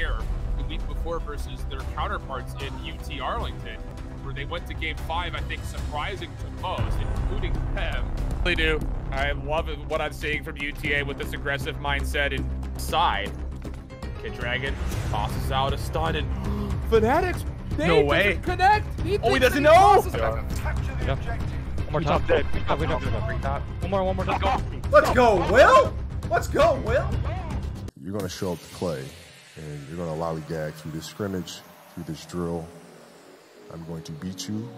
air the week before versus their counterparts in UT Arlington, where they went to game five, I think, surprising to most, including them. Really do. I love what I'm seeing from UTA with this aggressive mindset inside. Kid Dragon tosses out a stun and Fanatics. No way. Connect. He oh, he doesn't know. One more top. Dead. We top. One more. One more. Let's go. Let's go, Will. Let's go, Will. You're going to show up to play, and you're going to lollygag through this scrimmage, through this drill. I'm going to beat you.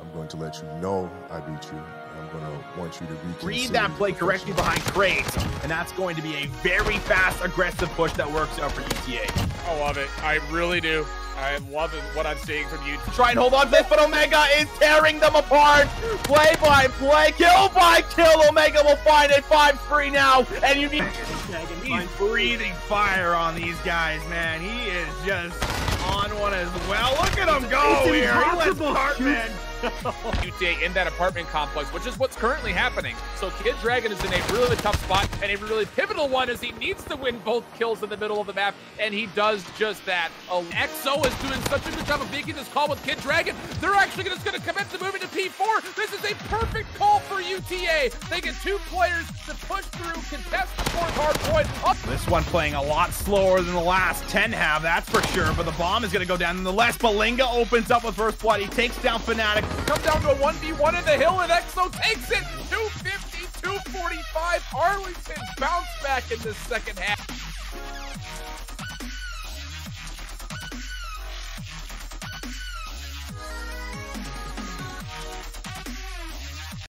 I'm going to let you know I beat you. I'm going to want you to reconsider. Read that play correctly behind Craig, and that's going to be a very fast, aggressive push that works out for UTA. I love it. I really do. I love what I'm seeing from you. Try and hold on to this, but Omega is tearing them apart. Play by play, kill by kill. Omega will find a 5-3 now, and you need... He's breathing fire on these guys, man. He is just on one as well. Look at him go here. He lets Cartman UTA in that apartment complex, which is what's currently happening. So Kid Dragon is in a really tough spot and a really pivotal one as he needs to win both kills in the middle of the map, and he does just that. Oh, EXO is doing such a good job of making this call with Kid Dragon. They're actually just going to commit the moving to P4. This is a perfect UTA. They get two players to push through, contest the fourth hard point. Oh. This one playing a lot slower than the last 10 have, that's for sure, but the bomb is going to go down nonetheless. Balinga opens up with first blood. He takes down Fnatic. Come down to a 1v1 in the hill, and EXO takes it. 250, 245. Arlington bounce back in the second half.